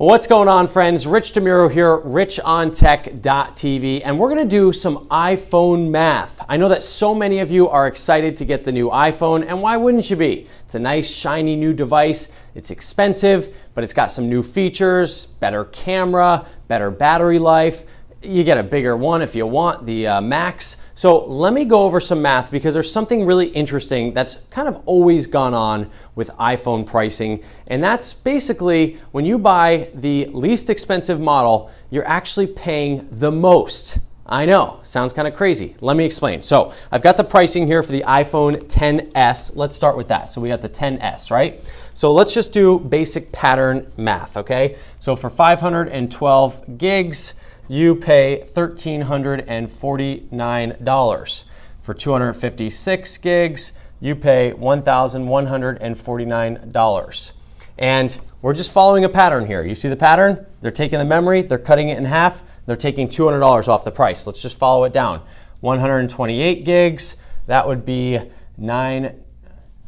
What's going on, friends? Rich DeMuro here, richontech.tv, and we're going to do some iPhone math. I know that so many of you are excited to get the new iPhone, and why wouldn't you be? It's a nice, shiny new device. It's expensive, but it's got some new features, better camera, better battery life. You get a bigger one if you want, the uh, Max. So let me go over some math because there's something really interesting that's kind of always gone on with iPhone pricing. And that's basically when you buy the least expensive model, you're actually paying the most. I know, sounds kind of crazy. Let me explain. So I've got the pricing here for the iPhone XS. Let's start with that. So we got the XS, right? So let's just do basic pattern math, okay? So for 512 gigs, you pay $1,349. For 256 gigs, you pay $1,149. And we're just following a pattern here. You see the pattern? They're taking the memory, they're cutting it in half, they're taking $200 off the price. Let's just follow it down. 128 gigs, that would be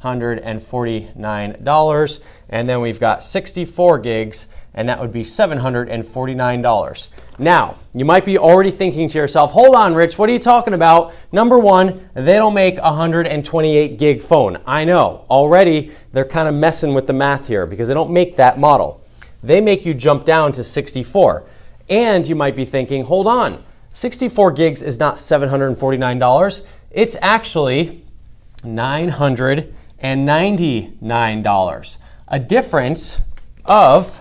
$949. And then we've got 64 gigs, and that would be $749. Now, you might be already thinking to yourself, hold on, Rich, what are you talking about? Number one, they don't make a 128 gig phone. I know, already they're kind of messing with the math here because they don't make that model. They make you jump down to 64. And you might be thinking, hold on, 64 gigs is not $749. It's actually $999. A difference of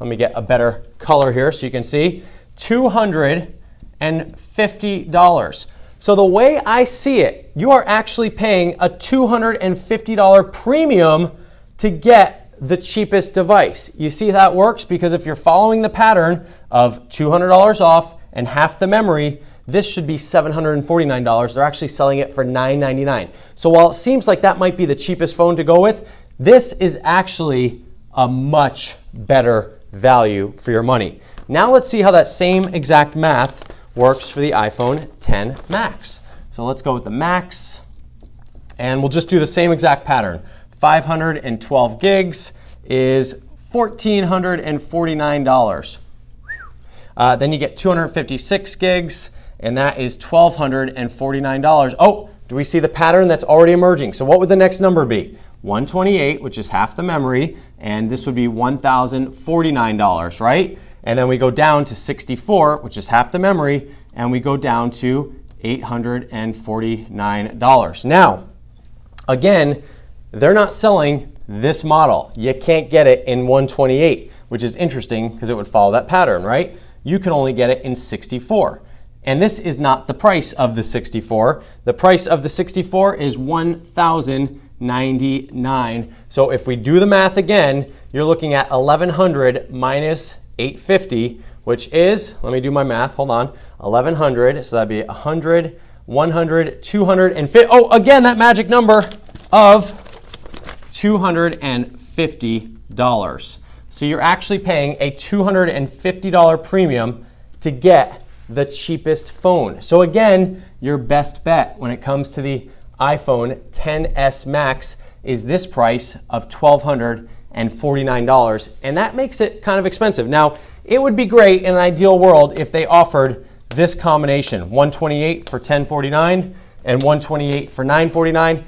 let me get a better color here so you can see. $250. So the way I see it, you are actually paying a $250 premium to get the cheapest device. You see that works? Because if you're following the pattern of $200 off and half the memory, this should be $749. They're actually selling it for 999. So while it seems like that might be the cheapest phone to go with, this is actually a much better value for your money. Now let's see how that same exact math works for the iPhone 10 Max. So let's go with the Max, and we'll just do the same exact pattern. 512 gigs is $1,449. Uh, then you get 256 gigs, and that is $1,249. Oh, do we see the pattern that's already emerging? So what would the next number be? 128, which is half the memory, and this would be $1,049, right? And then we go down to 64, which is half the memory, and we go down to $849. Now, again, they're not selling this model. You can't get it in 128, which is interesting because it would follow that pattern, right? You can only get it in 64. And this is not the price of the 64. The price of the 64 is 1000 99. So if we do the math again, you're looking at 1100 minus 850, which is, let me do my math, hold on, 1100, so that'd be 100, 100, 250. Oh, again, that magic number of $250. So you're actually paying a $250 premium to get the cheapest phone. So again, your best bet when it comes to the iPhone XS Max is this price of $1,249, and that makes it kind of expensive. Now, it would be great in an ideal world if they offered this combination 128 for 1049 and 128 for 949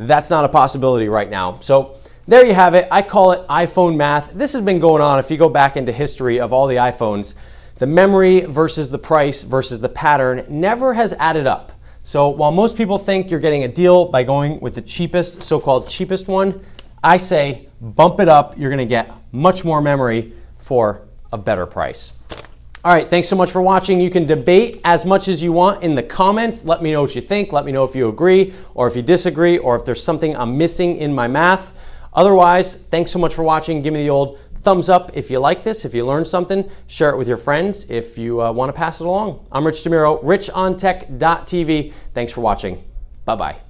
that's not a possibility right now. So there you have it. I call it iphone math. This has been going on if you go back into history of all the iphones the memory versus the price versus the pattern never has added up so while most people think you're getting a deal by going with the cheapest, so-called cheapest one, I say bump it up. You're going to get much more memory for a better price. All right, thanks so much for watching. You can debate as much as you want in the comments. Let me know what you think. Let me know if you agree or if you disagree or if there's something I'm missing in my math. Otherwise, thanks so much for watching. Give me the old thumbs up if you like this, if you learned something. Share it with your friends if you uh, want to pass it along. I'm Rich DeMuro, richontech.tv. Thanks for watching. Bye bye.